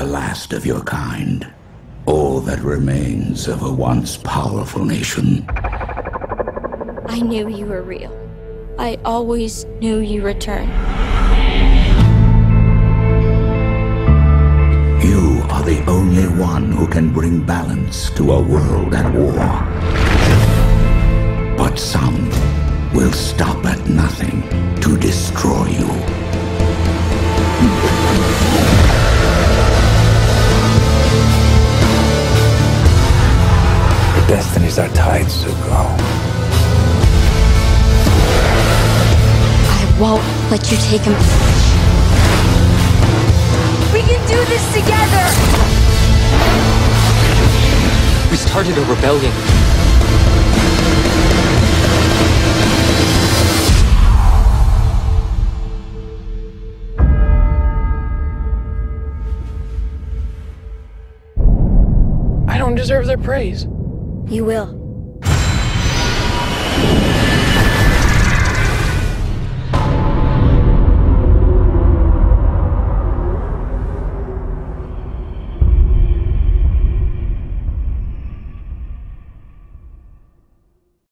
the last of your kind. All that remains of a once powerful nation. I knew you were real. I always knew you return. You are the only one who can bring balance to a world at war. But some will stop at nothing destinies are tied, Zuko. I won't let you take him. We can do this together! We started a rebellion. I don't deserve their praise. You will.